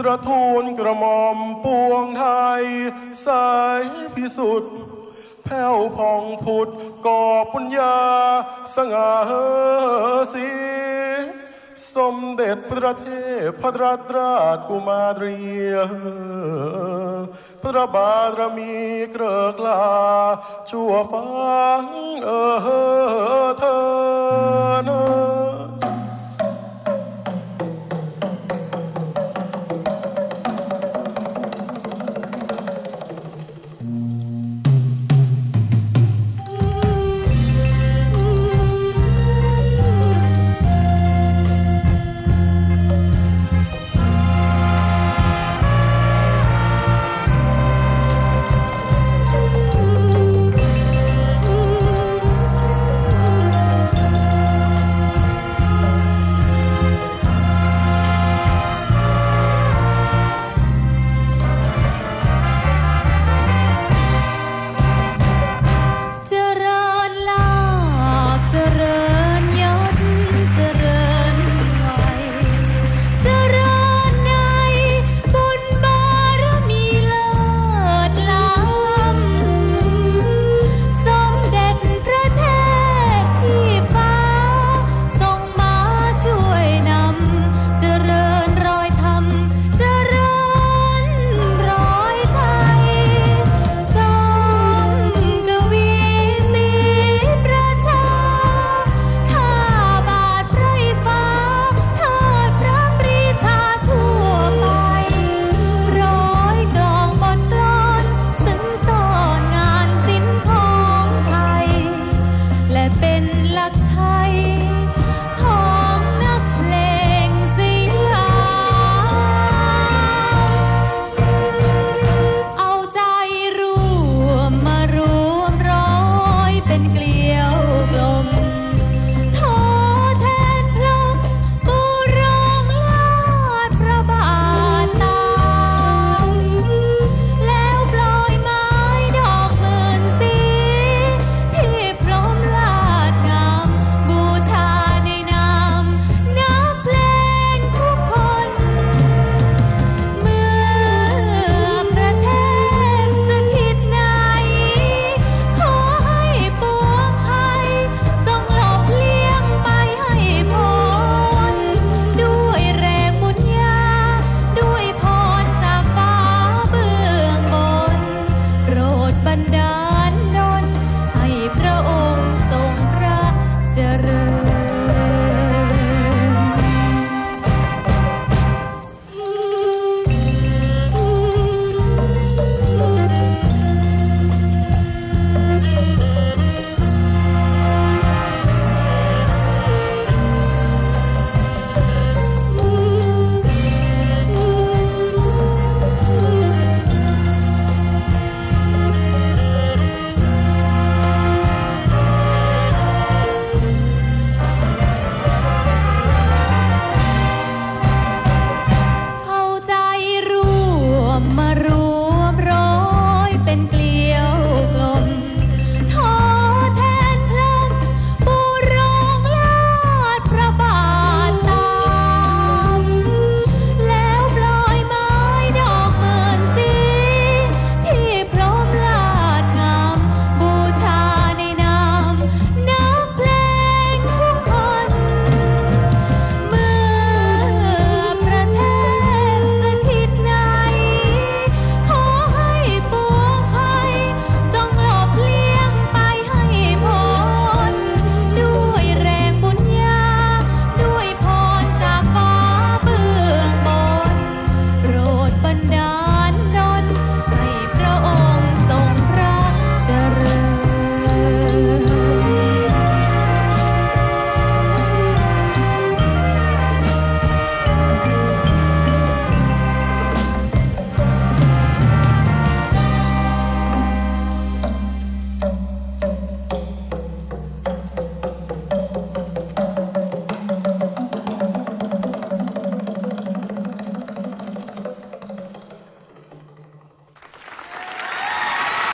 ประทูลกระหม่อมปวงไทย สายพิสุทธิ์แผ่วพองพุทธก่อปุญญา สง่าเสีสมเด็จพระเทพพระตราชกุมารีพระบารมีเกลือกลา ชั่วฟังเออเธอ